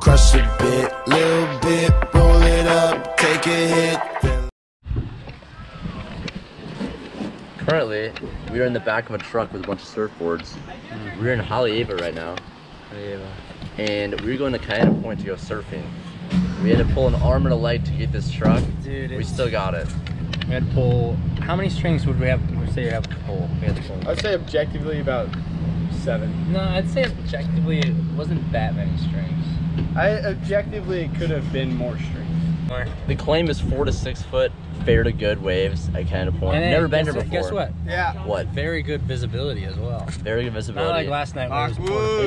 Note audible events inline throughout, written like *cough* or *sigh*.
Crush a bit, little bit, roll it up, take a hit. Currently, we are in the back of a truck with a bunch of surfboards. We're in Haleiwa right now, and we're going to Kaena Point to go surfing. We had to pull an arm and a leg to get this truck. Dude, We still got it. We had to pull. How many strings would we have? We say we have to pull. We had to pull. I'd say objectively about seven. No, I'd say objectively it wasn't that many strings. I objectively it could have been more strings. The claim is four to six foot, fair to good waves at Kaena Point. And Never been guess, here before. Guess what? Yeah. What? Very good visibility as well. Very good visibility. Not like last night. was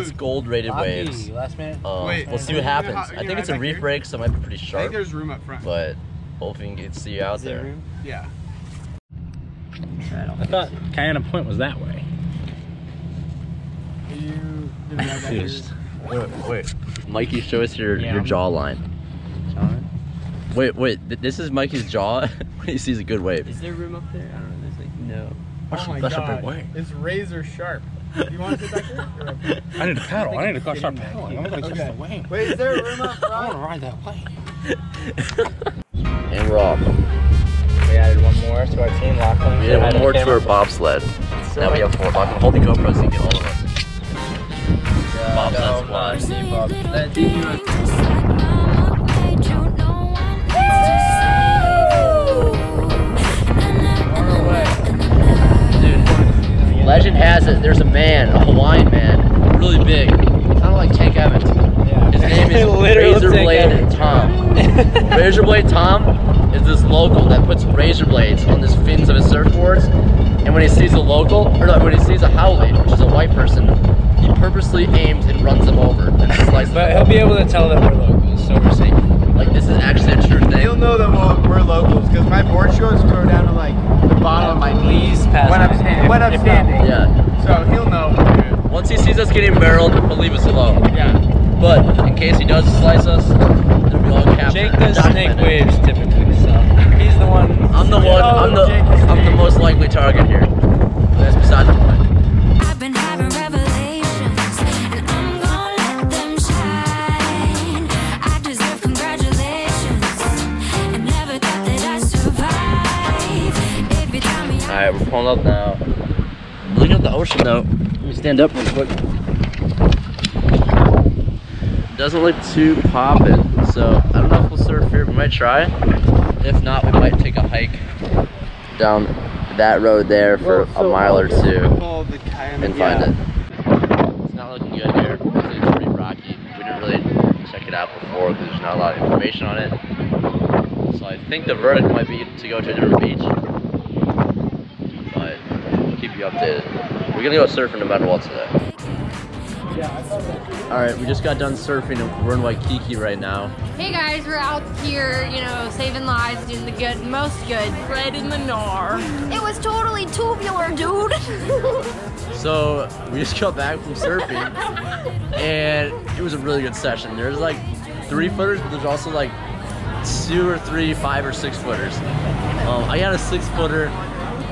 It's gold rated Rocky, waves. Last minute. Um, Wait, we'll see what happens. how- I think it's a reef here? break, so it might be pretty sharp. I think there's room up front. But hopefully we can see you out there. yeah. I thought Kaena Point was that way. You didn't know that Confused. Wait, wait. Mikey, show us your, Yeah, your I'm- jawline. Wait, wait. th- This is Mikey's jaw when *laughs* he sees a good wave. Is there room up there? I don't know. There's like no. Oh my That's a god. big wave. It's razor sharp. Do you want to sit back here? Or up here? I need a paddle. I need to go start paddling. I'm gonna Okay. touch the wave. Wait, is there room up *laughs* I want to ride that wave. And we're off. We added one more to our team. Lachlan. We added one more to our bobsled. Now we have four. Lachlan, hold the GoPro so you can get all of us. Bobsled squad. Dude, legend has it there's a man, a Hawaiian man, really big, kind of like Tank Evans. His name is *laughs* Literal Razor Blade Tom. *laughs* Razor Blade Tom is this local that puts razor blades on the fins of his surfboards, and when he sees a local, or no, when he sees a haole, which is a white person, he purposely aims and runs them over and slices But them he'll up. be able to tell that we're locals, so we're safe. Like this is actually a true thing. He'll know that we're, we're locals because my board shorts go down to like the bottom of my knees when I'm, hand. when I'm standing. Yeah. So he'll know. Once he sees us getting barreled, he'll leave us alone. Yeah. But in case he does slice us, it'll be all captured. Jake does snake waves typically, so he's the one. I'm the one. I'm the. I'm the most likely target here. That's beside the point. Right, pulling up now. Looking at the ocean though. Let me stand up real quick. Doesn't look too popping, so I don't know if we'll surf here. We might try. If not, we might take a hike down that road there for a mile or two and find it. It's not looking good here. It's pretty rocky. We didn't really check it out before because there's not a lot of information on it. So I think the verdict might be to go to a different beach. But we'll keep you updated. We're gonna go surfing no matter what today. Alright, we just got done surfing and we're in Waikiki right now. Hey guys, we're out here, you know, saving lives, doing the good, most good, spreading the gnar. It was totally tubular, dude. *laughs* So we just got back from surfing *laughs* and it was a really good session. There's like three footers, but there's also like two or three, five or six footers. Um, I got a six footer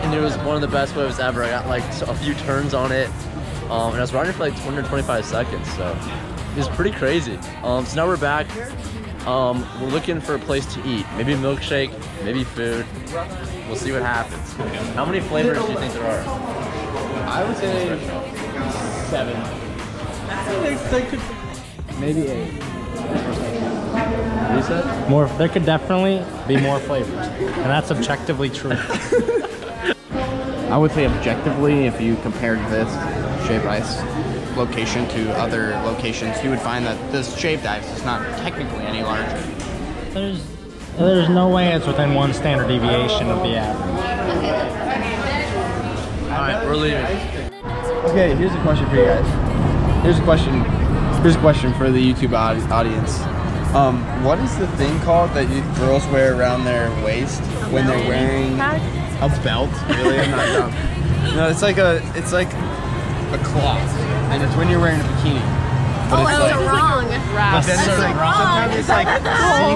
and it was one of the best waves ever. I got like a few turns on it um, and I was riding for like 20 or 25 seconds. So it was pretty crazy. Um, so now we're back. Um, we're looking for a place to eat. Maybe a milkshake, maybe food. We'll see what happens. How many flavors do you think there are? I would say seven. Maybe eight. What you said? More. There could definitely be more flavors, and that's objectively true. *laughs* I would say objectively, if you compared this shaved ice location to other locations, you would find that this shaved ice is not technically any larger. There's there's no way it's within one standard deviation of the average. Alright, we're leaving. Okay, here's a question for you guys. Here's a question. Here's a question for the YouTube audience. Um, what is the thing called that you, girls wear around their waist when they're wearing a belt? Really, I'm not dumb. No, it's like a it's like a cloth, and it's when you're wearing a bikini. But it's like, wrong. but then it's like sometimes it's like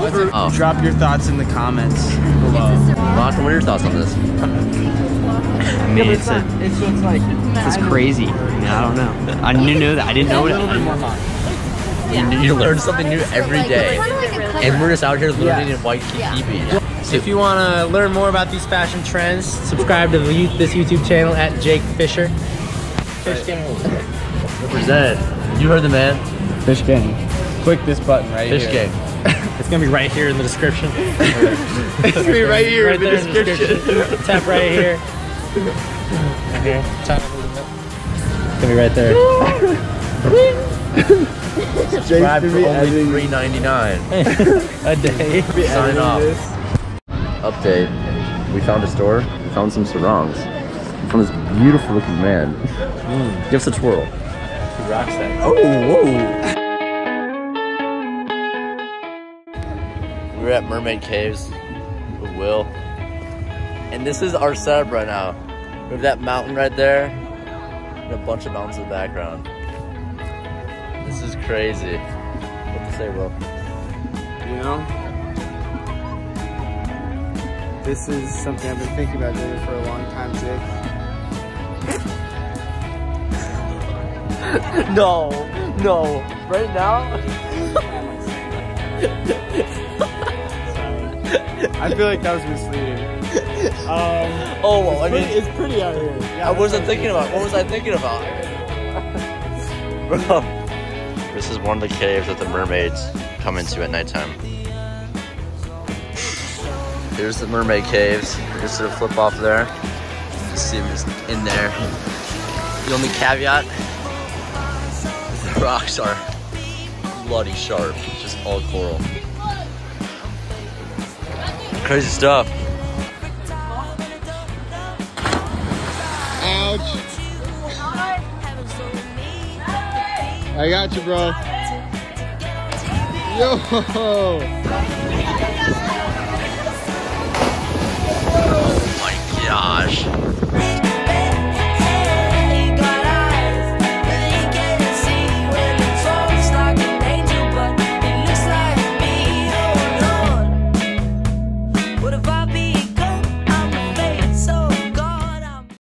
see-through. Oh. Drop your thoughts in the comments below. Lachlan, what are your thoughts on this? I mean, it's, a, it's it's like it's crazy. I, mean, I don't know. I didn't know that. I didn't know A little bit more hot. Yeah. You, you learn something new every Like, day. like. And we're just out here learning Yeah. in Waikiki. If you want to learn more about these fashion trends, subscribe to the, this YouTube channel at Jake Fischer. Fish Gang. Represent. You heard the man. Fish gang. Click this button right Fish here. Fish Gang. *laughs* It's gonna be right here in the description. *laughs* It's gonna be right here right in the in the description. description. Tap right here. *laughs* Right here. Tap. It's gonna be right there. *laughs* Subscribe to for only editing- three ninety nine. *laughs* A day. Sign up. Update. We found a store. We found some sarongs. We found this beautiful looking man. Hmm. Give us a twirl. He rocks that. Oh, whoa. We're at Mermaid Caves with Will. And this is our setup right now. We have that mountain right there and a bunch of mountains in the background. This is crazy. What to say, Will? You know? This is something I've been thinking about doing for a long time, Jake. *laughs* No, no. Right now? I feel like that was misleading. Um, Oh, well, I mean, it's pretty out here. I wasn't thinking about. What was I thinking about? *laughs* Bro, this is one of the caves that the mermaids come into at nighttime. Here's the mermaid caves. Just to flip off there. Just see who's in there. The only caveat: the rocks are bloody sharp. Just all coral. Crazy stuff. Ouch. I got you, bro. Yo. Oh my gosh.